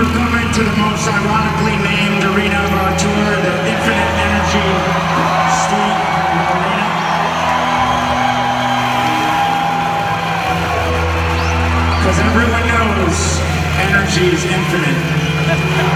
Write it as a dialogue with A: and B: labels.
A: for coming to the most ironically named arena of our tour, the Infinite Energy Street Arena. Because everyone knows energy is infinite.